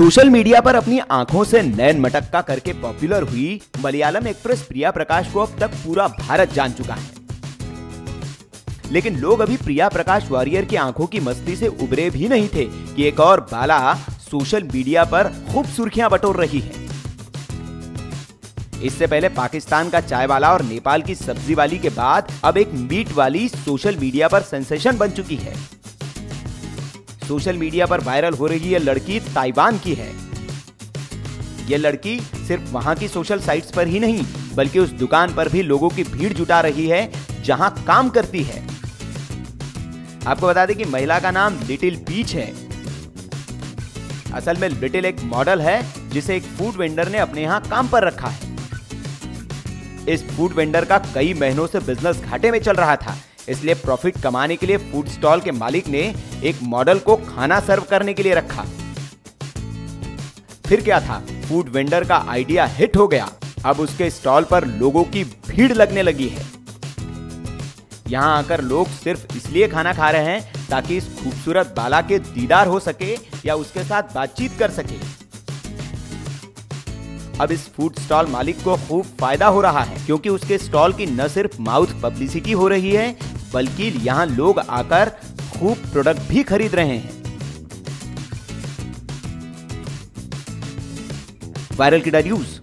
Social media पर अपनी आँखों से नयन मटक्का करके पॉपुलर हुई मलयालम एक्ट्रेस प्रिया प्रकाश को अब तक पूरा भारत जान चुका है। लेकिन लोग अभी प्रिया प्रकाश वॉरियर की आँखों की मस्ती से उबरे भी नहीं थे कि एक और बाला सोशल मीडिया पर खूब सुर्खियाँ बटोर रही है। इससे पहले पाकिस्तान का चाय वाला और नेपाल की सब्ज़ी वाली के बाद अब एक मीट वाली सोशल मीडिया पर सेंसेशन बन चुकी है। सोशल मीडिया पर वायरल हो रही यह लड़की ताइवान की है। यह लड़की सिर्फ़ वहाँ की सोशल साइट्स पर ही नहीं, बल्कि उस दुकान पर भी लोगों की भीड़ जुटा रही है, जहाँ काम करती है। आपको बता दें कि महिला का नाम लिटिल पीच है। असल में लिटिल एक मॉडल है, जिसे एक फ़ूड वेंडर ने अपने यहाँ काम पर रखा है। इस फ़ूड वेंडर का कई महीनों से बिज़नेस घाटे में चल रहा था। इसलिए प्रॉफिट कमाने के लिए फ़ूड स्टॉल के मालिक ने एक मॉडल को खाना सर्व करने के लिए रखा। फिर क्या था? फ़ूड वेंडर का आइडिया हिट हो गया। अब उसके स्टॉल पर लोगों की भीड़ लगने लगी है। यहाँ आकर लोग सिर्फ़ इसलिए खाना खा रहे हैं ताकि इस खूबसूरत बाला के दीदार हो सके या उसके साथ बातचीत कर सके। अब इस फ़ूड स्टॉल मालिक को खूब फ़ायदा हो रहा है, क्योंकि उसके स्टॉल की न सिर्फ़ माउथ पब्लिसिटी हो रही है, बल्कि यहाँ लोग आकर खूब प्रोडक्ट भी खरीद रहे हैं। वायरल की न्यूज़